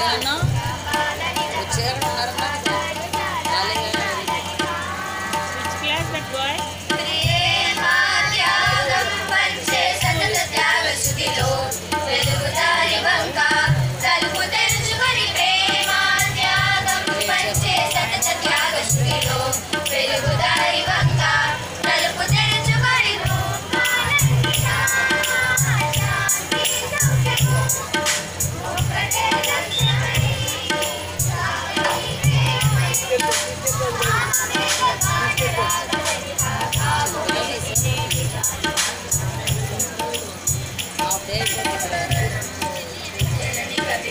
Não.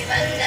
Hey!